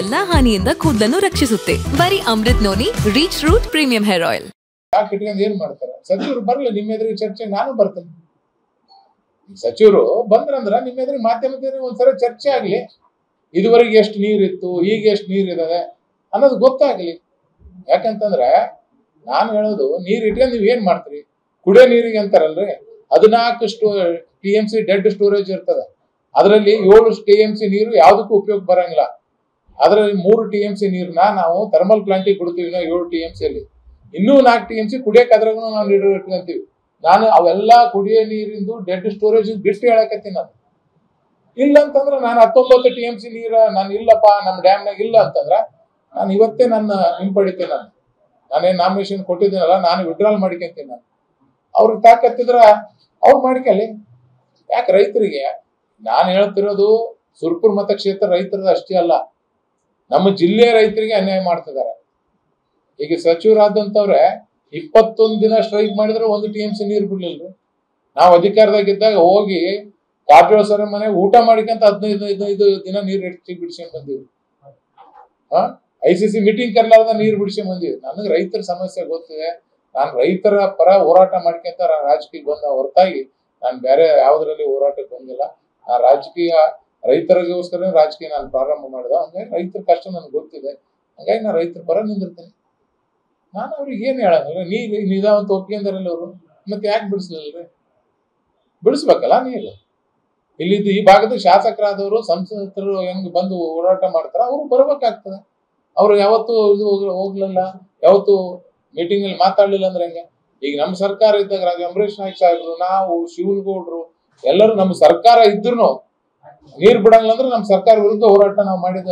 ಎಲ್ಲಾ ಹಾನಿಯಿಂದ ಕೂದಲನ್ನು ರಕ್ಷಿಸುತ್ತೆ. ಬರೀ Amrut noni reach root premium hair oil ಯಾಕೆ ಇಟ್ಕೊಂಡು ಏನ್ ಮಾಡ್ತಾರೆ? ಸಚಿವರು ಬರಲ್ಲ ನಿಮ್ಮ ಎದುರಿಗೆ ಚರ್ಚೆ, ನಾನು ಬರ್ತೇನೆ. ಸಚಿವರು ಬಂದ್ರಂದ್ರ ನಿಮ್ಮ ಎದುರು ಮಾಧ್ಯಮದಲ್ಲಿ ಒಂದ್ಸಲ ಚರ್ಚೆ ಆಗ್ಲಿ. ಇದುವರೆಗೆ ಎಷ್ಟು ನೀರಿತ್ತು, ಈಗ ಎಷ್ಟು ನೀರ್ ಇದೆ ಅನ್ನೋದು ಗೊತ್ತಾಗ್ಲಿ. ಯಾಕಂತಂದ್ರೆ ನಾನು ಹೇಳೋದು, ನೀರ್ ಇಟ್ಕೊಂಡು ನೀವು ಏನ್ ಮಾಡ್ತೀರಿ? ಕುಡಿಯೋ ನೀರಿಗೆ ಅಂತಾರಲ್ರಿ? ಹದಿನಾಲ್ಕು ಸ್ಟೋ T M C dead storage ಇರ್ತದೆ. ಅದರಲ್ಲಿ ಏಳು ಟಿ ಎಂ ಸಿ ನೀರು ಯಾವುದಕ್ಕೂ ಉಪಯೋಗ ಬರಂಗಿಲ್ಲ. ಅದರಲ್ಲಿ ಮೂರು ಟಿ ಎಂ ಸಿ ನೀರನ್ನ ನಾವು ಥರ್ಮಲ್ ಪ್ಲಾಂಟಿಗೆ ಕೊಡ್ತೀವಿ ನಾವು ಏಳು ಟಿ ಎಂ ಸಿ ಅಲ್ಲಿ. ಇನ್ನೂ ನಾಲ್ಕು ಟಿ ಎಂ ಸಿ ಕುಡಿಯಕ್ಕೆ ಅದ್ರಾಗೂ ನಾವು ನೀರು ಇಟ್ಕೊಂತೀವಿ. ನಾನು ಅವೆಲ್ಲ ಕುಡಿಯೋ ನೀರಿಂದು ಡೆಡ್ ಸ್ಟೋರೇಜ್ ಬಿಟ್ಟು ಹೇಳಕತ್ತೀನಿ ನಾನು. ಇಲ್ಲ ಅಂತಂದ್ರೆ ನಾನು ಹತ್ತೊಂಬತ್ತು ಟಿ ಎಂ ಸಿ ನೀರ ನಾನು ಇಲ್ಲಪ್ಪ ನಮ್ಮ ಡ್ಯಾಮ್ನಾಗ ಇಲ್ಲ ಅಂತಂದ್ರೆ ನಾನು ಇವತ್ತೇ ನನ್ನ ಹಿಂಪಡಿತೇನೆ ನಾನು. ನಾನೇನು ನಾಮಿನೇಷನ್ ಕೊಟ್ಟಿದ್ದೀನಲ್ಲ, ನಾನು ವಿಡ್ರಾಲ್ ಮಾಡ್ಕೊಂತೀನಿ ನಾನು. ಅವ್ರಿಗೆ ತಾಕತ್ತಿದ್ರ ಅವ್ರು ಮಾಡ್ಕೊಳ್ಳಿ ಯಾಕೆ ರೈತರಿಗೆ? ನಾನು ಹೇಳ್ತಿರೋದು ಸುರ್ಪುರ್ ಮತಕ್ಷೇತ್ರ ರೈತರದ ಅಷ್ಟೇ ಅಲ್ಲ. ನಮ್ಮ ಜಿಲ್ಲೆಯ ರೈತರಿಗೆ ಅನ್ಯಾಯ ಮಾಡ್ತಿದ್ದಾರೆ. ಈಗ ಸಚಿವರಾದಂತವ್ರೆ ಇಪ್ಪತ್ತೊಂದು ದಿನ ಸ್ಟ್ರೈಕ್ ಮಾಡಿದ್ರೆ ಒಂದು ಟಿ ಎಂ ಸಿ ನೀರು ಬಿಡ್ಲಿಲ್ರಿ. ನಾವು ಅಧಿಕಾರದಾಗಿದ್ದಾಗ ಹೋಗಿ ಕಾರಜೋಳ ಸರ್ ಮನೆ ಊಟ ಮಾಡಿಕಂತ ಹದಿನೈದು ಹದಿನೈದು ದಿನ ನೀರು ಹೆಚ್ಚಿಗೆ ಬಿಡ್ಸ್ಕೊಂಡ್ ಬಂದಿವಿ. ಹಾ? ಐ ಸಿ ಸಿ ಮೀಟಿಂಗ್ ಕರ್ಲಾರ್ದ ನೀರು ಬಿಡಿಸಿ ಬಂದಿವಿ. ನನಗೆ ರೈತರ ಸಮಸ್ಯೆ ಗೊತ್ತಿದೆ. ನಾನು ರೈತರ ಪರ ಹೋರಾಟ ಮಾಡ್ಕೊಂತ ರಾಜಕೀಯ ಬಂದ ಹೊರತಾಗಿ ನಾನು ಬೇರೆ ಯಾವುದರಲ್ಲಿ ಹೋರಾಟಕ್ಕೆ ಬಂದಿಲ್ಲ. ಆ ರಾಜಕೀಯ ರೈತರಿಗೋಸ್ಕರ ರಾಜಕೀಯ ನಾನು ಪ್ರಾರಂಭ ಮಾಡಿದ. ಹಂಗಾಗಿ ರೈತರ ಕಷ್ಟ ನನಗೆ ಗೊತ್ತಿದೆ. ಹಂಗಾಗಿ ನಾನು ರೈತರ ಪರ ನಿಂದಿರ್ತೇನೆ. ನಾನು ಅವ್ರಿಗೆ ಏನು ಹೇಳಂಗಿಲ್ಲ ನೀರು ನಿಧಾವಂತ ಒಪ್ಕೊಂಡಾರಲ್ಲ ಅವರು ಮತ್ತೆ ಯಾಕೆ ಬಿಡಿಸ್ಲಿಲ್ರಿ? ಬಿಡಿಸ್ಬೇಕಲ್ಲ ನೀರು ಇಲ್ಲಿದ್ದು ಈ ಭಾಗದ ಶಾಸಕರಾದವರು, ಸಂಸದರು ಹೆಂಗ್ ಬಂದು ಓಡಾಟ ಮಾಡ್ತಾರ ಅವ್ರು ಬರ್ಬೇಕಾಗ್ತದೆ. ಅವ್ರು ಯಾವತ್ತು ಇದು ಹೋಗ್- ಹೋಗ್ಲಿಲ್ಲ. ಯಾವತ್ತು ಮೀಟಿಂಗ್ ಅಲ್ಲಿ ಮಾತಾಡ್ಲಿಲ್ಲ ಅಂದ್ರೆ ಹೆಂಗೆ? ಈಗ ನಮ್ಮ ಸರ್ಕಾರ ಇದ್ದಾಗ ರಾಜ ಅಂಬರೀಶ್ ನಾಯ್ಕ ಸಾಹೇಬ್ರು, ನಾವು ಶಿವನಗೌಡ್ರು, ಎಲ್ಲರೂ ನಮ್ಮ ಸರ್ಕಾರ ಇದ್ರು ನೀರ್ ಬಿಡಂಗಿಲ್ಲ ಅಂದ್ರೆ ನಮ್ಮ ಸರ್ಕಾರ ವಿರುದ್ಧ ಹೋರಾಟ ನಾವು ಮಾಡಿದ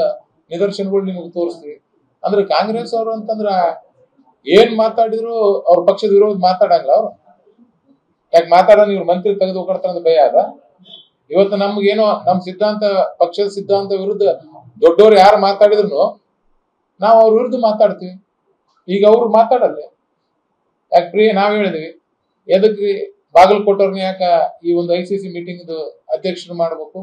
ನಿದರ್ಶನಗಳು ನಿಮಗೆ ತೋರಿಸ್ತೀವಿ. ಅಂದ್ರೆ ಕಾಂಗ್ರೆಸ್ ಅವರು ಅಂತಂದ್ರ ಏನ್ ಮಾತಾಡಿದ್ರು ಅವ್ರ ಪಕ್ಷದ ವಿರೋಧ ಮಾತಾಡಂಗಿಲ್ಲ ಅವ್ರು. ಯಾಕೆ ಮಾತಾಡೋ ಇವ್ರು ಮಂತ್ರಿ ತೆಗೆದು ಹೋಗ್ತಾರ ಭಯ ಅದ. ಇವತ್ತು ನಮ್ಗೇನೋ ನಮ್ ಸಿದ್ಧಾಂತ, ಪಕ್ಷದ ಸಿದ್ಧಾಂತ ವಿರುದ್ಧ ದೊಡ್ಡವ್ರು ಯಾರು ಮಾತಾಡಿದ್ರು ನಾವು ಅವ್ರ ವಿರುದ್ಧ ಮಾತಾಡ್ತೀವಿ. ಈಗ ಅವ್ರು ಮಾತಾಡಲ್ಲ. ಯಾಕೆ ಪ್ರಿಯ, ನಾವ್ ಹೇಳಿದ್ವಿ. ಬಾಗಲ್ ಬಾಗಲಕೋಟವ್ರನ್ನ ಯಾಕ ಈ ಒಂದು ಐ ಸಿ ಸಿ ಮೀಟಿಂಗ್ ಅಧ್ಯಕ್ಷರು ಮಾಡ್ಬೇಕು?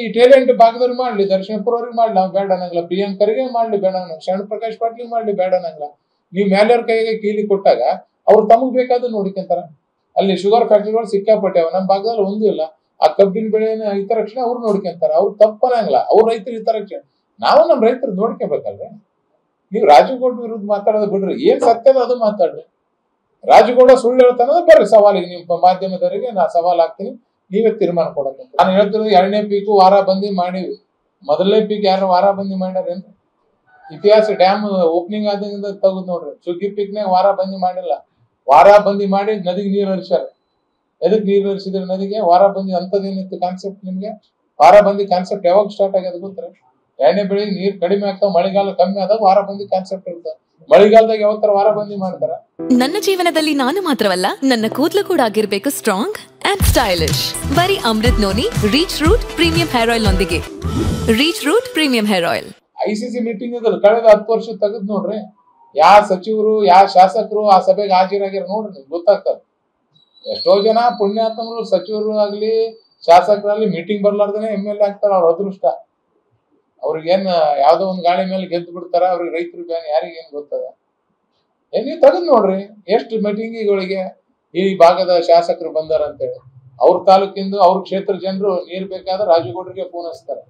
ಈ ಟೇಲೆಂಟ್ ಭಾಗದವ್ರು ಮಾಡ್ಲಿ ದರ್ಶನಪುರ ಅವ್ರಿಗೆ ಮಾಡ್ಲಿ, ನಾವು ಬೇಡ ಅನ್ನಂಗಿಲ್ಲ. ಪ್ರಿಯಾಂಕರಿಗೆ ಮಾಡ್ಲಿ, ಬೇಡ ಅನ್ನಂಗಿಲ್ಲ. ಶರಣ ಪ್ರಕಾಶ್ ಪಾಟೀಲ್ ಮಾಡ್ಲಿ, ಬೇಡ ಅನ್ನಂಗಿಲ್ಲ. ನೀವು ಮೇಲೆಯವ್ರ ಕೈಗೆ ಕೀಲಿ ಕೊಟ್ಟಾಗ ಅವ್ರು ತಮಗ್ ಬೇಕಾದ ನೋಡ್ಕೊಂತಾರ. ಅಲ್ಲಿ ಶುಗರ್ ಫ್ಯಾಕ್ಟ್ರಿಗಳು ಸಿಕ್ಕಾಪಟ್ಟೆ ಅವ ನಮ್ಮ ಭಾಗದಲ್ಲಿ ಒಂದೂ ಇಲ್ಲ. ಆ ಕಬ್ಬಿನ ಬೆಳೆನ ರಕ್ಷಣೆ ಅವ್ರು ನೋಡ್ಕೊಂತಾರ. ಅವ್ರು ತಪ್ಪನಂಗಿಲ್ಲ ಅವ್ರ ರೈತರ ರಕ್ಷಣೆ ನಾವು ನಮ್ಮ ರೈತರು ನೋಡ್ಕೋಬೇಕಲ್ರಿ? ನೀವು ರಾಜಗೌಡ ವಿರುದ್ಧ ಮಾತಾಡೋದು ಬಿಡ್ರಿ. ಏನ್ ಸತ್ಯದ ಅದು ಮಾತಾಡ್ರಿ. ರಾಜಗೌಡ ಸುಳ್ಳು ಹೇಳ್ತಾನದ ಬರ್ರಿ ಸವಾಲಿಗೆ. ನಿಮ್ಮ ಮಾಧ್ಯಮದವರಿಗೆ ನಾ ಸವಾಲ್ ಹಾಕ್ತೀನಿ. ನೀವೇ ತೀರ್ಮಾನ ಕೊಡಕ್ಕೆ ನಾನು ಹೇಳ್ತಿರೋದು ಎರಡನೇ ಪೀಕು ವಾರ ಬಂದಿ ಮಾಡಿ, ಮೊದಲನೇ ಪೀಕ್ ಯಾರು ವಾರ ಬಂದಿ ಮಾಡ್ಯಾರೇನು ಇತಿಹಾಸ ಡ್ಯಾಮ್ ಓಪನಿಂಗ್ ಆದ್ರಿಂದ ತೆಗೆದು ನೋಡ್ರಿ. ಸುಗ್ಗಿ ಪೀಕ್ನಾಗ ವಾರ ಬಂದಿ ಮಾಡಿಲ್ಲ. ವಾರ ಬಂದಿ ಮಾಡಿ ನದಿಗೆ ನೀರು ಹರಿಸ್ಯಾರ. ಎದಕ್ ನೀರು ಹರಿಸಿದ್ರೆ ನದಿಗೆ? ವಾರ ಬಂದಿ ಅಂತದೇನಿತ್ತು ಕಾನ್ಸೆಪ್ಟ್ ನಿಮ್ಗೆ? ವಾರ ಬಂದಿ ಕಾನ್ಸೆಪ್ಟ್ ಯಾವಾಗ ಸ್ಟಾರ್ಟ್ ಆಗ್ಯದ ಗೊತ್ತಾರೆ ಎಣ್ಣೆ ಬೆಳೆಗೆ ನೀರ್ ಕಡಿಮೆ ಆಗ್ತಾವ, ಮಳೆಗಾಲ ಕಮ್ಮಿ ಆದಾಗ ವಾರ ಬಂದಿ ಕಾನ್ಸೆಪ್ಟ್ ಇರ್ತಾವ. ಮಳೆಗಾಲದಾಗ ಯಾವ ವಾರ ಬಂದಿ ಮಾಡ್ತಾರ? ನನ್ನ ಜೀವನದಲ್ಲಿ ನಾನು ಮಾತ್ರವಲ್ಲ, ನನ್ನ ಕೂದಲು ಕೂಡ ಆಗಿರ್ಬೇಕು ಸ್ಟ್ರಾಂಗ್ ಅಂಡ್ ಸ್ಟೈಲಿಶ್ ಬರೀ Amrut noni reach root premium hair oil ನೊಂದಿಗೆ. Reach root premium hair oil ICC meeting ಇದ್ರಲ್ಲಿ ಕಳೆದ ಹತ್ತು ವರ್ಷ ತೆಗೆದ್ ನೋಡ್ರಿ. ಯಾವ ಸಚಿವರು ಯಾವ ಶಾಸಕರು, ಆ ಸಭೆಗೆ ಹಾಜರಾಗಿರ ನೋಡ್ರಿ ಗೊತ್ತಾಗ್ತದೆ. ಎಷ್ಟೋ ಜನ ಪುಣ್ಯಾತ್ಮರು, ಸಚಿವರು ಆಗ್ಲಿ ಶಾಸಕರಲ್ಲಿ ಮೀಟಿಂಗ್ ಬರ್ಲಾರ್ದೇನೆ ಎಂ ಎಲ್ ಎ ಆಗ್ತಾರ, ಅವ್ರ ಅದೃಷ್ಟ. ಅವ್ರಿಗೇನ್, ಯಾವ್ದೋ ಒಂದ್ ಗಾಳಿ ಮೇಲೆ ಗೆದ್ದು ಬಿಡ್ತಾರ, ಅವ್ರಿಗೆ ರೈತರು ಯಾರಿಗೇನ್ ಗೊತ್ತದ. ನೀವು ತೆಗೆದ್ ನೋಡ್ರಿ, ಎಷ್ಟು ಮೀಟಿಂಗಿಗಳಿಗೆ ಈ ಭಾಗದ ಶಾಸಕರು ಬಂದಾರ ಅಂತೇಳಿ. ಅವ್ರ ತಾಲೂಕಿಂದ ಅವ್ರ ಕ್ಷೇತ್ರ ಜನರು ನೀರ್ ಬೇಕಾದ್ರೆ ರಾಜಗೌಡರಿಗೆ ಫೋನ್ ಹಚ್ತಾರೆ.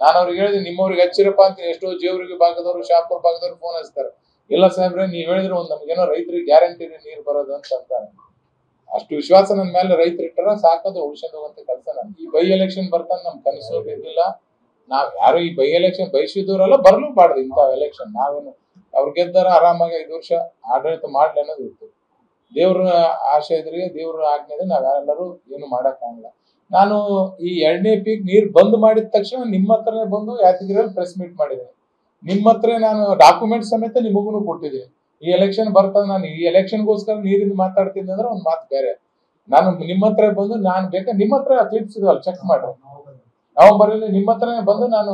ನಾನು ಅವ್ರಿಗೆ ಹೇಳಿದೆ, ನಿಮ್ಮವ್ರಿಗೆ ಹಚ್ಚಿರಪ್ಪ ಅಂತ ಎಷ್ಟೋ ಜೇವರಿಗೆ ಭಾಗದವರು, ಶಾಪುರ್ ಭಾಗದವ್ರು ಫೋನ್ ಹಚ್ತಾರೆ. ಇಲ್ಲ ಸಾಹೇಬ್ರೆ, ನೀವ್ ಹೇಳಿದ್ರೆ ಒಂದ್ ನಮ್ಗೇನೋ ರೈತರಿಗೆ ಗ್ಯಾರಂಟಿ ನೀರ್ ಬರೋದು ಅಂತ ಅಂತಾರೆ. ಅಷ್ಟು ವಿಶ್ವಾಸ ನನ್ನ ಮೇಲೆ ರೈತರು ಇಟ್ಟರ ಸಾಕದು ಉಳಿಸ್ಕೊಂಡು ಹೋಗುವಂತ ಕೆಲಸ ಈ ಬೈ ಎಲೆಕ್ಷನ್ ಬರ್ತಾನೆ ನಮ್ ಕನಸು ಬಿದ್ದಿಲ್ಲ ನಾವ್ ಯಾರು ಈ ಬೈ ಎಲೆಕ್ಷನ್ ಬಯಸಿದವರೆಲ್ಲ ಬರ್ಲೂ ಬಾರ್ದು ಇಂಥ ಎಲೆಕ್ಷನ್ ನಾವೇನು ಅವ್ರು ಗೆದ್ದಾರ ಆರಾಮಾಗಿ ಐದು ವರ್ಷ ಆಡಳಿತ ಮಾಡ್ಲಿ ಅನ್ನೋದು ಇತ್ತು. ದೇವ್ರ ಆಶೆ ಇದ್ರಿಗೆ ದೇವ್ರ ಆಜ್ಞೆ ನಾವೆಲ್ಲರೂ ಏನು ಮಾಡೋಕ್ಕಾಗಲ್ಲ. ನಾನು ಈ ಎರಡನೇ ಪೀಕ್ ನೀರ್ ಬಂದ್ ಮಾಡಿದ ತಕ್ಷಣ ನಿಮ್ಮ ಹತ್ರನೇ ಬಂದು ಯಾದಗಿರಿಯಲ್ಲಿ ಪ್ರೆಸ್ ಮೀಟ್ ಮಾಡಿದೆ. ನಿಮ್ಮ ಹತ್ರ ನಾನು ಡಾಕ್ಯುಮೆಂಟ್ ಸಮೇತ ನಿಮಗೂ ಕೊಟ್ಟಿದ್ದೀನಿ ಈ ಎಲೆಕ್ಷನ್ ಬರ್ತದೆ ನಾನು ಈ ಎಲೆಕ್ಷನ್ಗೋಸ್ಕರ ನೀರಿಂದ ಮಾತಾಡ್ತೀನಿ ಅಂದ್ರೆ ಒಂದು ಮಾತು ಬೇರೆ. ನಾನು ನಿಮ್ಮ ಹತ್ರ ಬಂದು ನಾನು ಬೇಕಾ ನಿಮ್ಮ ಹತ್ರ ಕ್ಲಿಪ್ಸ್ ಇದಾವಲ್ಲ ಚೆಕ್ ಮಾಡ್ರಿ. ನವಂಬರ್ ನಿಮ್ಮ ಹತ್ರನೇ ಬಂದು ನಾನು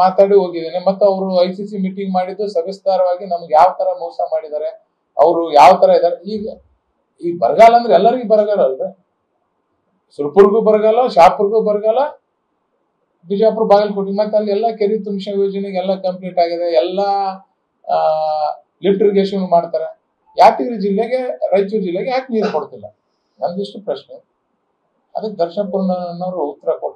ಮಾತಾಡಿ ಹೋಗಿದ್ದೇನೆ. ಮತ್ತೆ ಅವರು ಐ ಸಿ ಸಿ ಮೀಟಿಂಗ್ ಮಾಡಿದ್ದು ಸವಿಸ್ತಾರವಾಗಿ ನಮ್ಗೆ ಯಾವ ತರ ಮೋಸ ಮಾಡಿದ್ದಾರೆ, ಅವರು ಯಾವ ತರ ಇದಾರೆ ಈಗ ಈ ಬರಗಾಲ ಅಂದ್ರೆ ಎಲ್ಲರಿಗೂ ಬರಗಾಲ ಅಲ್ರಿ. ಸುರ್ಪುರ್ಗೂ ಬರಗಾಲ, ಶಾಪುರ್ಗೂ ಬರಗಾಲ, ಬಿಜಾಪುರ ಬಾಗಲಕೋಟೆ. ಮತ್ತೆ ಅಲ್ಲಿ ಎಲ್ಲ ಕೆರೆ ತುಂಬಿಸ ಯೋಜನೆಗೆ ಎಲ್ಲ ಕಂಪ್ಲೀಟ್ ಆಗಿದೆ. ಎಲ್ಲ ಲಿಫ್ಟ್ ಇರಿಗೇಷನ್ ಮಾಡ್ತಾರೆ. ಯಾತಗಿರಿ ಜಿಲ್ಲೆಗೆ, ರಾಯಚೂರು ಜಿಲ್ಲೆಗೆ ಯಾಕೆ ನೀರು ಕೊಡ್ತಿಲ್ಲ? ನಂದಿಷ್ಟು ಪ್ರಶ್ನೆ. ಅದಕ್ಕೆ ದರ್ಶನಪುರ್ನವರು ಉತ್ತರ ಕೊಟ್ಟರೆ